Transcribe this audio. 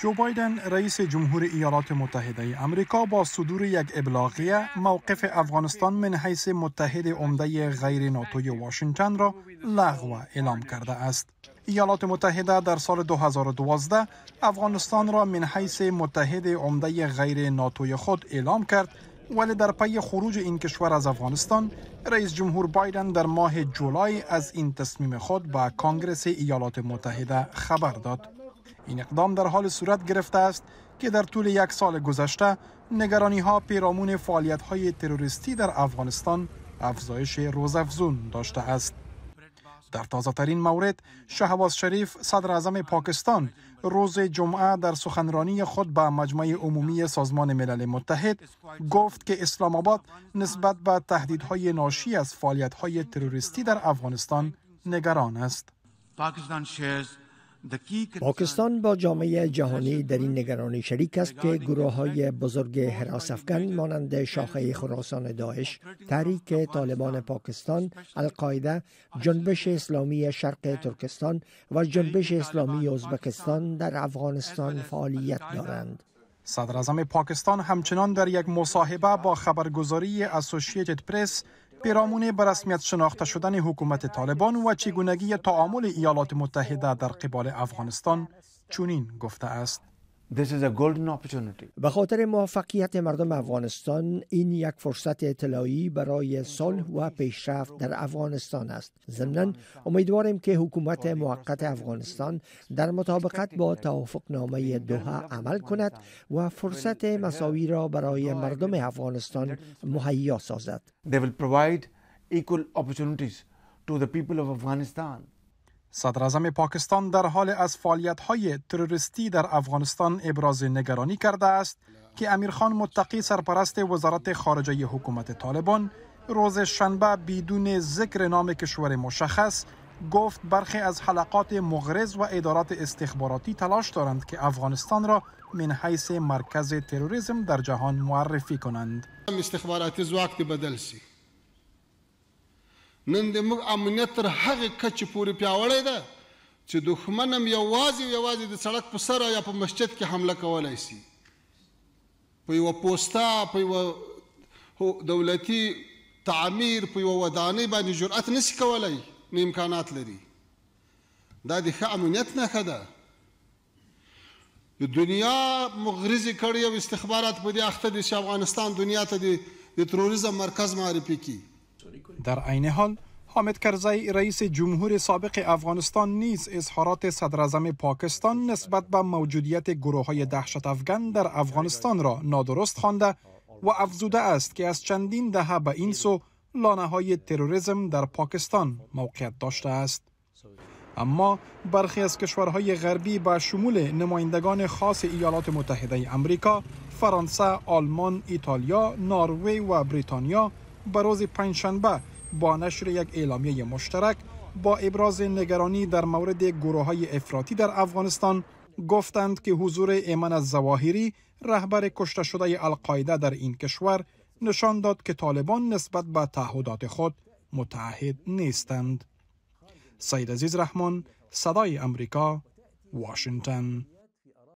جو بایدن رئیس جمهور ایالات متحده امریکا با صدور یک ابلاغیه موقف افغانستان من حیث متحد عمده غیر ناتوی واشنگتن را لغو اعلام کرده است. ایالات متحده در سال 2012 افغانستان را من حیث متحد عمده غیر ناتوی خود اعلام کرد ولی در پی خروج این کشور از افغانستان رئیس جمهور بایدن در ماه جولای از این تصمیم خود به کانگرس ایالات متحده خبر داد. این اقدام در حال صورت گرفته است که در طول یک سال گذشته نگرانی ها پیرامون فعالیت های تروریستی در افغانستان افزایش روزافزون داشته است. در تازه ترین مورد شهباز شریف صدر اعظم پاکستان روز جمعه در سخنرانی خود به مجمع عمومی سازمان ملل متحد گفت که اسلام آباد نسبت به تهدیدهای ناشی از فعالیت‌های تروریستی در افغانستان نگران است. پاکستان با جامعه جهانی در این نگرانی شریک است که گروه های بزرگ حراس افغان مانند شاخه خراسان داعش، تحریک طالبان پاکستان، القاعده، جنبش اسلامی شرق ترکستان و جنبش اسلامی ازبکستان در افغانستان فعالیت دارند. صدر پاکستان همچنان در یک مصاحبه با خبرگزاری اسوسییتد پرس پیرامون به رسمیت شناخته شدن حکومت طالبان و چگونگی تعامل ایالات متحده در قبال افغانستان چونین گفته است. به خاطر موفقیت مردم افغانستان این یک فرصت اطلاعی برای صلح و پیشرفت در افغانستان است. ضمنا امیدواریم که حکومت موقت افغانستان در مطابقت با توافقنامه دوها عمل کند و فرصت مساوی را برای مردم افغانستان مهیا سازد. صدر پاکستان در حال از فعالیت های تروریستی در افغانستان ابراز نگرانی کرده است که امیرخان متقی سرپرست وزارت خارجه حکومت طالبان روز شنبه بدون ذکر نام کشور مشخص گفت برخی از حلقات مغرض و ادارات استخباراتی تلاش دارند که افغانستان را من حیث مرکز تروریسم در جهان معرفی کنند. استخباراتی زواک بدل سی. نن د موږ امنیت تر هغه کچې پورې پیاوړی ده چې دښمن هم یوازې یوازې د سړک په سر یا په مسجد کې حمله کولای شي په یوه پوسته په یوه دولتي تعمیر په یوه ودانۍ باندې جرأت نشي کولی نه امکانات لري. دا د ښه امنیت نښه ده. د دنیا مغرضي کړي او استخبارات په دې اخته دي چې افغانستان دنیا ته د تروریزم مرکز معرفی کړي در عین حال حامد کرزی رئیس جمهور سابق افغانستان نیز اظهارات صدر پاکستان نسبت به موجودیت گروه های دهشت افغان در افغانستان را نادرست خوانده و افزوده است که از چندین دهه به این سو لانه های تروریسم در پاکستان موقعیت داشته است. اما برخی از کشورهای غربی به شمول نمایندگان خاص ایالات متحده امریکا، فرانسه، آلمان، ایتالیا، نروژ و بریتانیا به روز پنجشنبه با نشر یک اعلامیه مشترک با ابراز نگرانی در مورد گروه های افراطی در افغانستان گفتند که حضور ایمن از زواهری رهبر کشته شده القاعده در این کشور نشان داد که طالبان نسبت به تعهدات خود متعهد نیستند. سید عزیز رحمان صدای امریکا واشنگتن